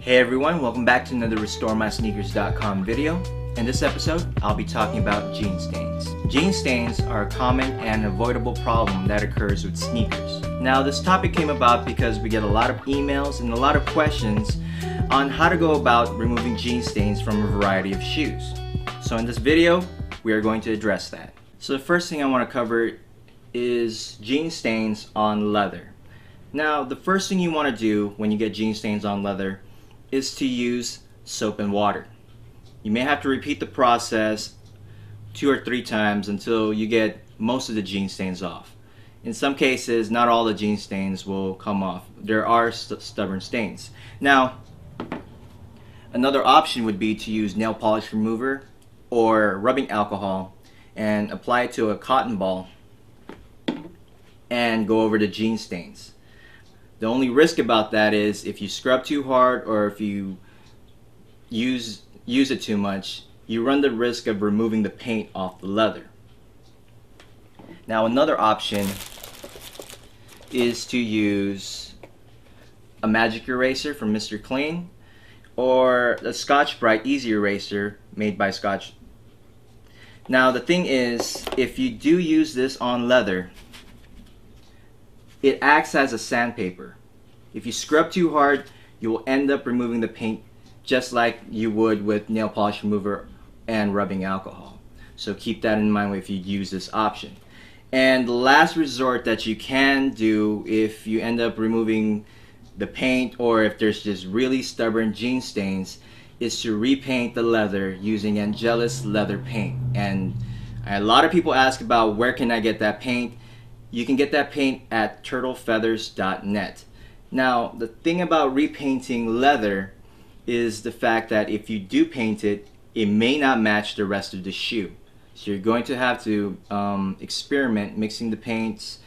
Hey everyone, welcome back to another RestoreMySneakers.com video. In this episode, I'll be talking about jean stains. Jean stains are a common and avoidable problem that occurs with sneakers. Now this topic came about because we get a lot of emails and a lot of questions on how to go about removing jean stains from a variety of shoes. So in this video, we are going to address that. So the first thing I want to cover is jean stains on leather. Now the first thing you want to do when you get jean stains on leather is to use soap and water. You may have to repeat the process two or three times until you get most of the jean stains off. In some cases, not all the jean stains will come off. There are st stubborn stains. Now, another option would be to use nail polish remover or rubbing alcohol and apply it to a cotton ball and go over the jean stains. The only risk about that is if you scrub too hard or if you use use it too much, you run the risk of removing the paint off the leather. Now another option is to use a magic eraser from Mr. Clean or a Scotch-Brite Easy Eraser made by Scotch. Now the thing is, if you do use this on leather, it acts as a sandpaper. If you scrub too hard, you will end up removing the paint just like you would with nail polish remover and rubbing alcohol. So keep that in mind if you use this option. And the last resort that you can do if you end up removing the paint or if there's just really stubborn jean stains is to repaint the leather using Angelus leather paint. And a lot of people ask about where can I get that paint. You can get that paint at turtlefeathers.net. Now, the thing about repainting leather is the fact that if you do paint it, it may not match the rest of the shoe. So you're going to have to um, experiment mixing the paints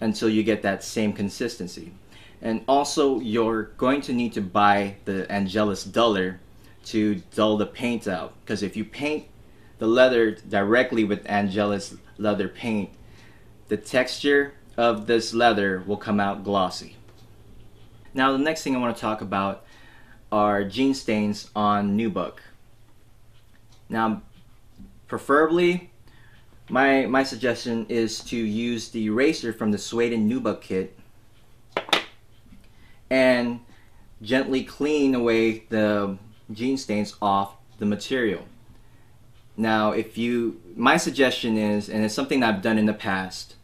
until you get that same consistency. And also, you're going to need to buy the Angelus duller to dull the paint out. Because if you paint the leather directly with Angelus leather paint, the texture of this leather will come out glossy. Now the next thing I want to talk about are jean stains on nubuck. Now preferably my my suggestion is to use the eraser from the Suede and Nubuck kit and gently clean away the jean stains off the material. Now if you my suggestion is and it's something I've done in the past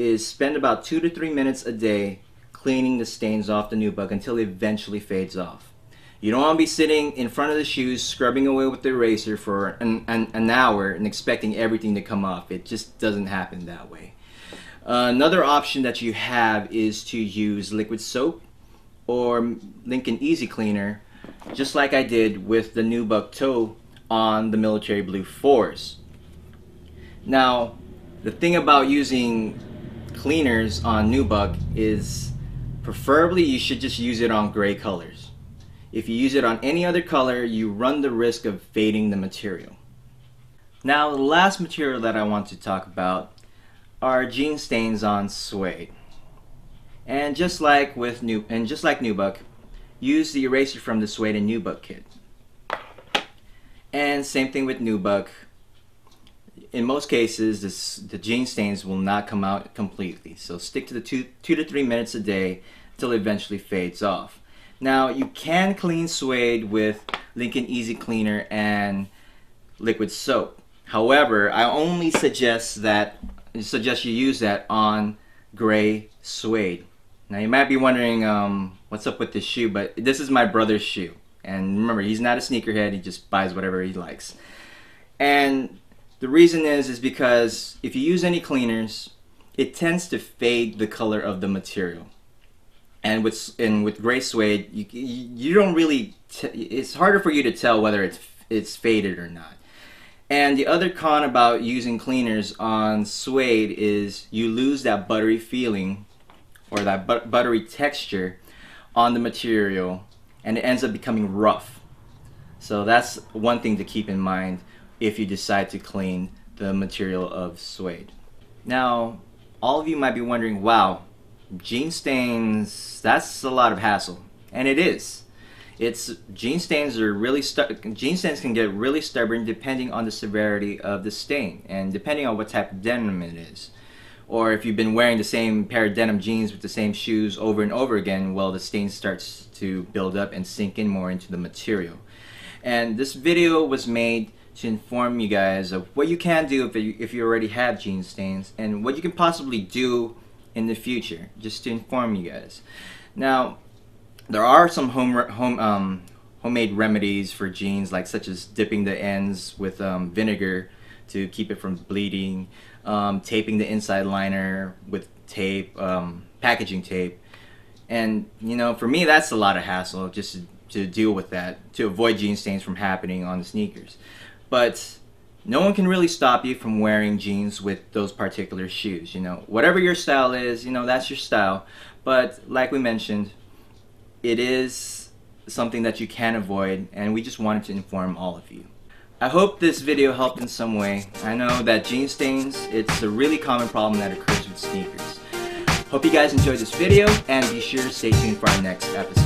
is spend about two to three minutes a day cleaning the stains off the new nubuck until it eventually fades off. You don't want to be sitting in front of the shoes scrubbing away with the eraser for an, an, an hour and expecting everything to come off. It just doesn't happen that way. Uh, another option that you have is to use liquid soap or Lincoln Easy Cleaner just like I did with the new nubuck toe on the military blue 4s. Now, the thing about using cleaners on nubuck is Preferably you should just use it on gray colors. If you use it on any other color, you run the risk of fading the material. Now the last material that I want to talk about are jean stains on suede. And just like with new and just like Nubuck, use the eraser from the Suede and Nubuck kit. And same thing with Nubuck. In most cases, this, the jean stains will not come out completely. So stick to the two, two to three minutes a day until it eventually fades off. Now you can clean suede with Lincoln Easy Cleaner and liquid soap. However, I only suggest that suggest you use that on gray suede. Now you might be wondering um, what's up with this shoe, but this is my brother's shoe. And remember, he's not a sneakerhead, he just buys whatever he likes. And the reason is is because if you use any cleaners, it tends to fade the color of the material and with and with gray suede, you you don't really. it's harder for you to tell whether it's it's faded or not. And the other con about using cleaners on suede is you lose that buttery feeling or that but buttery texture on the material and it ends up becoming rough. So that's one thing to keep in mind if you decide to clean the material of suede. Now, all of you might be wondering, wow, jean stains, that's a lot of hassle. And it is. It's jean stains are really jean stains can get really stubborn depending on the severity of the stain and depending on what type of denim it is. Or if you've been wearing the same pair of denim jeans with the same shoes over and over again, well, the stain starts to build up and sink in more into the material. And this video was made to inform you guys of what you can do if you, if you already have jean stains and what you can possibly do in the future, just to inform you guys. Now, there are some home home um, homemade remedies for jeans, like such as dipping the ends with um, vinegar to keep it from bleeding, um, taping the inside liner with tape, um, packaging tape, and you know, for me, that's a lot of hassle just to, to deal with that to avoid jean stains from happening on the sneakers. But no one can really stop you from wearing jeans with those particular shoes. You know, whatever your style is, you know, that's your style. But like we mentioned, it is something that you can avoid, and we just wanted to inform all of you. I hope this video helped in some way. I know that jean stains, it's a really common problem that occurs with sneakers. Hope you guys enjoyed this video, and be sure to stay tuned for our next episode.